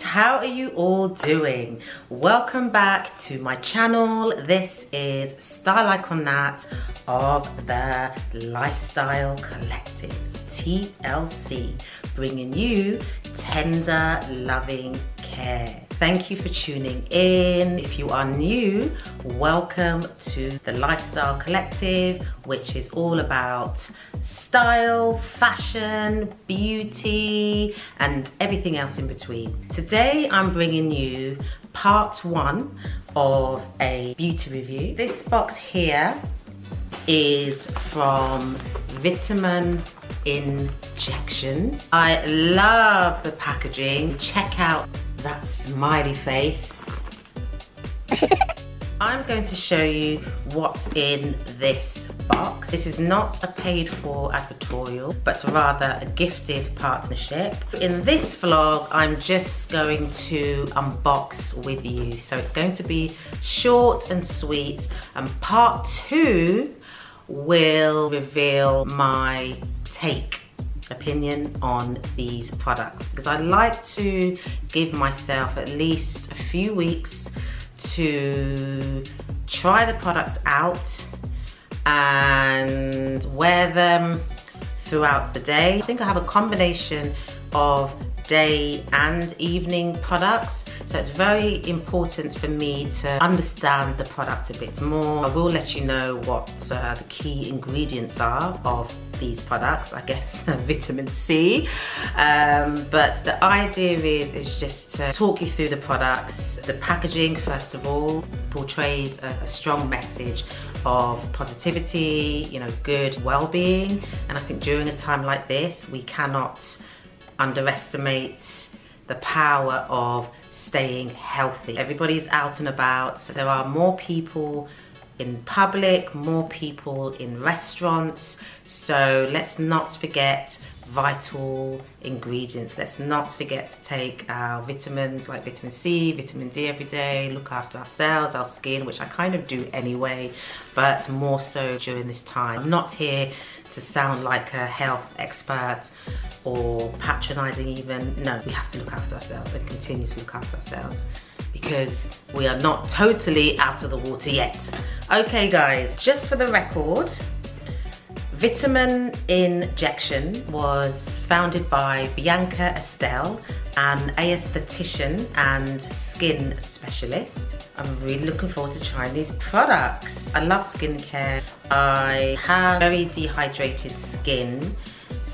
how are you all doing? Welcome back to my channel. This is style icon nat of the lifestyle collective tlc bringing you tender loving care Thank you for tuning in. If you are new, welcome to the Lifestyle Collective, which is all about style, fashion, beauty, and everything else in between. Today, I'm bringing you part one of a beauty review. This box here is from Vitamin Injections. I love the packaging. Check out that smiley face. I'm going to show you what's in this box. This is not a paid for advertorial, but rather a gifted partnership. In this vlog, I'm just going to unbox with you. So it's going to be short and sweet. And part two will reveal my take opinion on these products because I like to give myself at least a few weeks to try the products out and wear them throughout the day. I think I have a combination of day and evening products so it's very important for me to understand the product a bit more. I will let you know what uh, the key ingredients are of these products, I guess vitamin C. Um, but the idea is, is just to talk you through the products. The packaging, first of all, portrays a, a strong message of positivity, you know, good well-being. And I think during a time like this, we cannot underestimate the power of staying healthy. Everybody's out and about. So there are more people in public, more people in restaurants. So let's not forget vital ingredients. Let's not forget to take our vitamins like vitamin C, vitamin D every day, look after ourselves, our skin, which I kind of do anyway, but more so during this time. I'm not here to sound like a health expert or patronizing even. No, we have to look after ourselves and continue to look after ourselves because we are not totally out of the water yet. Okay guys, just for the record, Vitamin Injection was founded by Bianca Estelle, an aesthetician and skin specialist. I'm really looking forward to trying these products. I love skincare. I have very dehydrated skin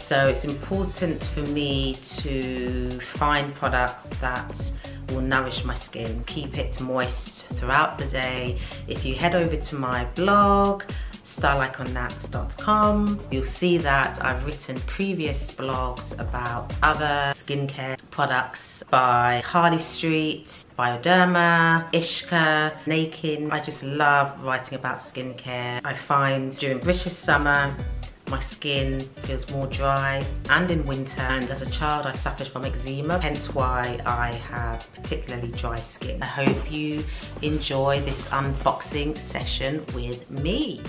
so it's important for me to find products that will nourish my skin, keep it moist throughout the day. If you head over to my blog, styleiconnats.com. You'll see that I've written previous blogs about other skincare products by Harley Street, Bioderma, Ishka, Nakin. I just love writing about skincare. I find during British summer, my skin feels more dry and in winter and as a child I suffered from eczema hence why I have particularly dry skin. I hope you enjoy this unboxing session with me.